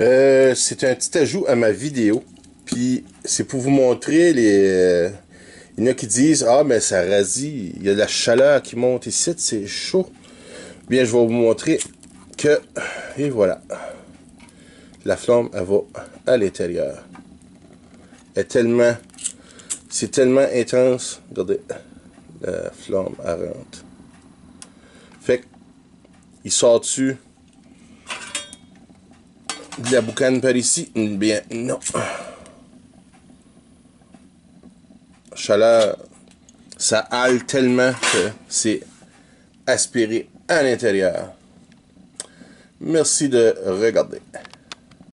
Euh, c'est un petit ajout à ma vidéo. Puis c'est pour vous montrer les. euh, il y en a qui disent Ah, mais ça rasie, il y a de la chaleur qui monte ici, c'est chaud. Bien, je vais vous montrer que. Et voilà. La flamme, elle va à l'intérieur. Est tellement. C'est tellement intense. Regardez. La flamme, elle rentre. Fait. Il sort dessus de la boucane par ici? Bien, non. Chaleur, ça hale tellement que c'est aspiré à l'intérieur. Merci de regarder.